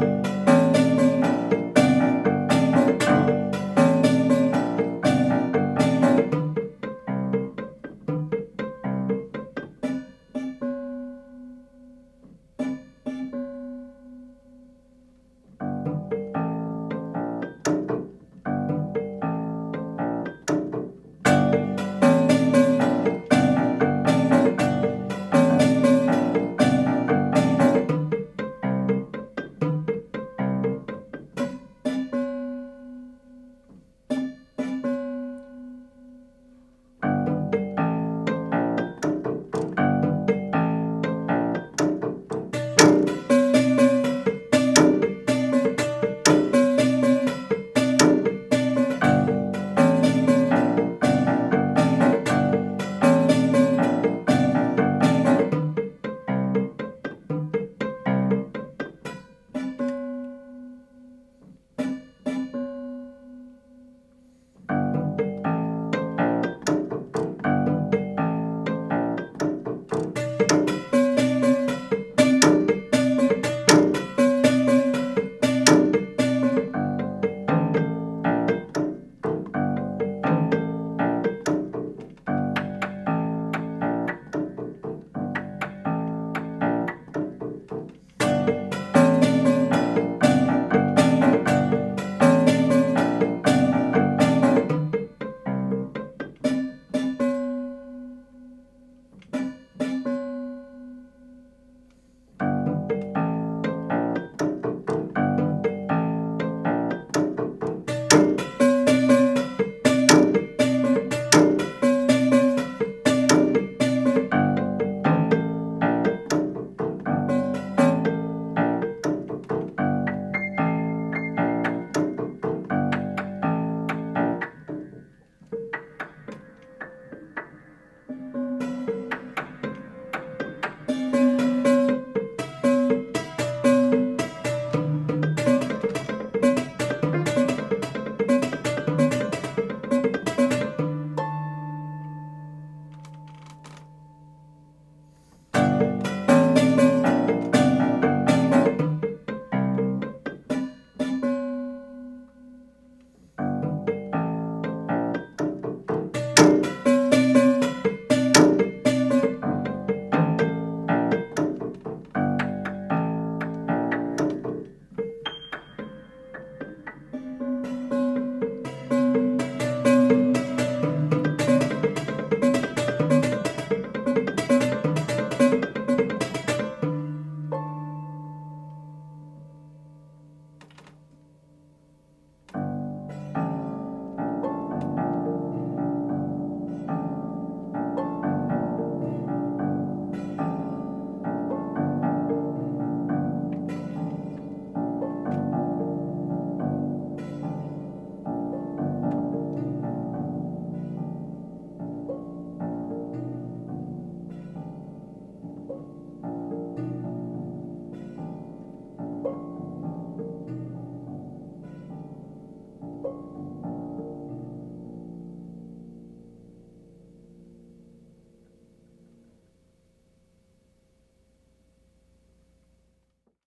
you